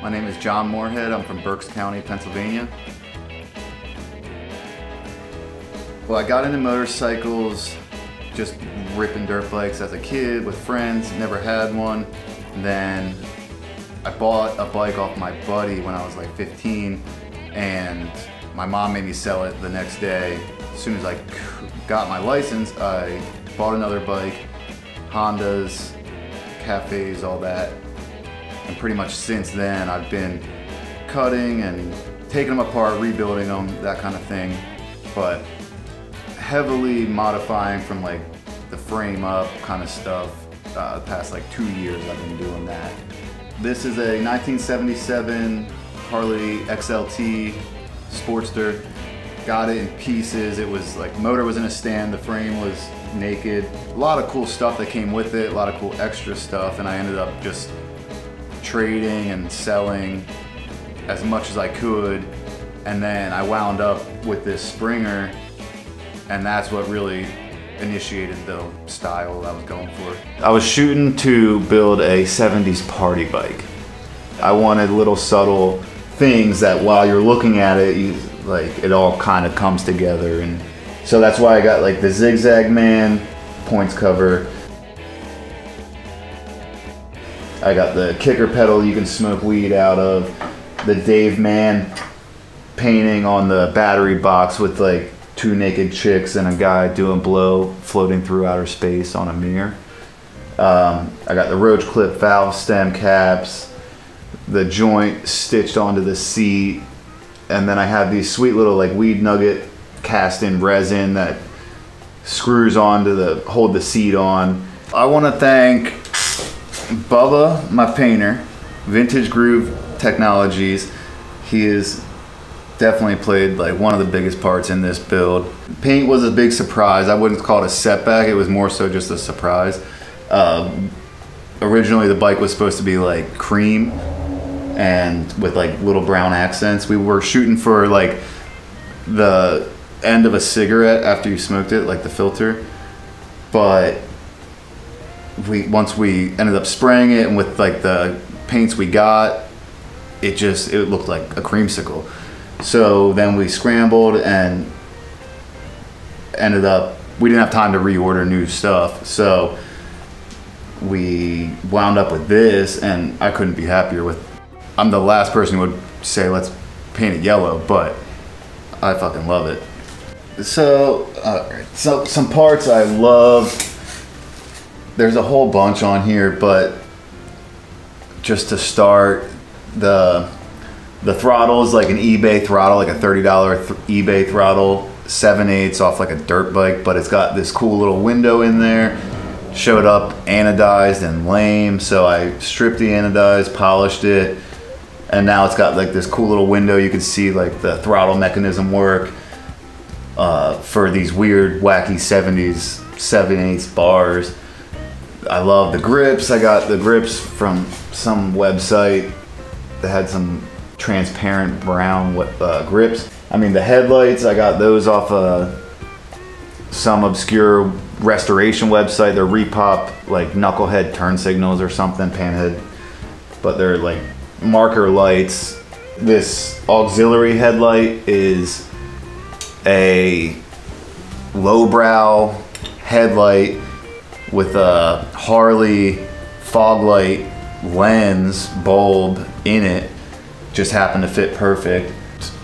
My name is John Moorehead. I'm from Berks County, Pennsylvania. Well, I got into motorcycles just ripping dirt bikes as a kid with friends, never had one. And then I bought a bike off my buddy when I was like 15 and my mom made me sell it the next day. As soon as I got my license, I bought another bike, Hondas, cafes, all that. And pretty much since then, I've been cutting and taking them apart, rebuilding them, that kind of thing. But heavily modifying from like the frame up kind of stuff. Uh, the past like two years I've been doing that. This is a 1977 Harley XLT Sportster. Got it in pieces. It was like motor was in a stand, the frame was naked. A lot of cool stuff that came with it, a lot of cool extra stuff, and I ended up just trading and selling as much as I could. And then I wound up with this Springer, and that's what really initiated the style I was going for. I was shooting to build a 70s party bike. I wanted little subtle things that while you're looking at it, you, like it all kind of comes together. And so that's why I got like the Zigzag Man points cover. I got the kicker pedal you can smoke weed out of. The Dave Mann painting on the battery box with like two naked chicks and a guy doing blow floating through outer space on a mirror. Um, I got the roach clip valve stem caps, the joint stitched onto the seat, and then I have these sweet little like weed nugget cast in resin that screws on to the hold the seat on. I want to thank Bubba, my painter, Vintage Groove Technologies. He is definitely played like one of the biggest parts in this build. Paint was a big surprise. I wouldn't call it a setback. It was more so just a surprise. Um, originally the bike was supposed to be like cream and with like little brown accents. We were shooting for like the end of a cigarette after you smoked it, like the filter. But we once we ended up spraying it and with like the paints we got, it just it looked like a creamsicle. So then we scrambled and ended up, we didn't have time to reorder new stuff. So we wound up with this and I couldn't be happier with, I'm the last person who would say, let's paint it yellow, but I fucking love it. So, uh, so some parts I love. There's a whole bunch on here, but just to start, the the throttle is like an eBay throttle, like a $30 th eBay throttle, 7 eighths off like a dirt bike, but it's got this cool little window in there. Showed up anodized and lame, so I stripped the anodized, polished it, and now it's got like this cool little window. You can see like the throttle mechanism work uh, for these weird, wacky 70s 7 eighths bars. I love the grips. I got the grips from some website that had some transparent brown uh, grips. I mean, the headlights, I got those off uh, some obscure restoration website. They're repop, like knucklehead turn signals or something, panhead. But they're like marker lights. This auxiliary headlight is a lowbrow headlight with a Harley fog light lens bulb in it just happened to fit perfect.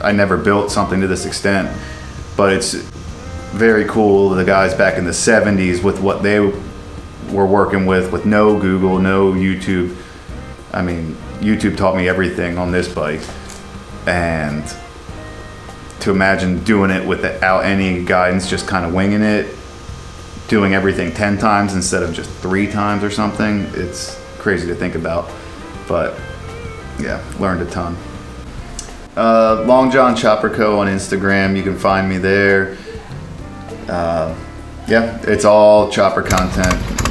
I never built something to this extent, but it's very cool. The guys back in the 70s with what they were working with, with no Google, no YouTube. I mean, YouTube taught me everything on this bike. And to imagine doing it without any guidance, just kind of winging it, doing everything 10 times instead of just three times or something, it's crazy to think about. But yeah, learned a ton. Uh, Long John Chopper Co. on Instagram. You can find me there. Uh, yeah, it's all chopper content.